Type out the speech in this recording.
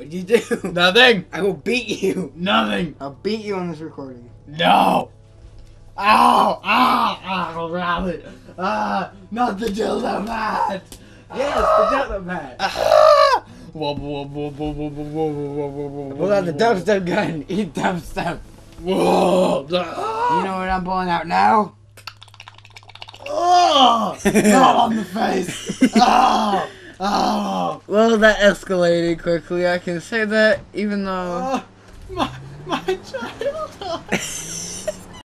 What did you do? Nothing. I will beat you. Nothing. I'll beat you on this recording. No. Ow! Ow! Ow! Rabbit! Ah! Not the dildo mat! Yes, the dildo pad. Ah! Whoa, whoa, whoa, whoa, whoa, whoa, whoa, whoa, whoa, whoa, Pull out the dubstep gun. Eat dubstep. Whoa! You know what I'm pulling out now? Oh! Not on the face! Oh! Oh! Well, that escalated quickly. I can say that, even though. Oh! My, my child!